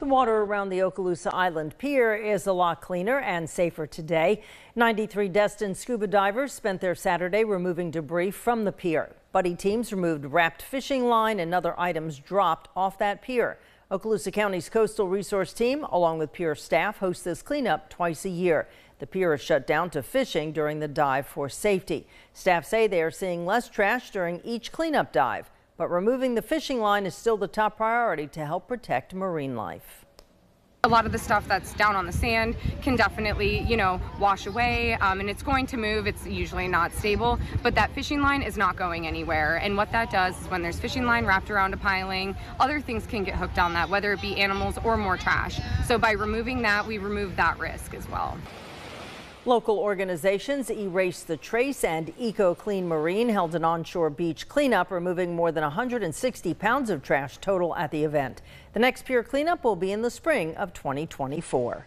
The water around the Okaloosa Island Pier is a lot cleaner and safer today. 93 Destin scuba divers spent their Saturday removing debris from the pier. Buddy teams removed wrapped fishing line and other items dropped off that pier. Okaloosa County's coastal resource team, along with pier staff, hosts this cleanup twice a year. The pier is shut down to fishing during the dive for safety. Staff say they are seeing less trash during each cleanup dive but removing the fishing line is still the top priority to help protect marine life. A lot of the stuff that's down on the sand can definitely, you know, wash away um, and it's going to move. It's usually not stable, but that fishing line is not going anywhere. And what that does is when there's fishing line wrapped around a piling, other things can get hooked on that, whether it be animals or more trash. So by removing that, we remove that risk as well. Local organizations Erase the Trace and Eco Clean Marine held an onshore beach cleanup, removing more than 160 pounds of trash total at the event. The next pier cleanup will be in the spring of 2024.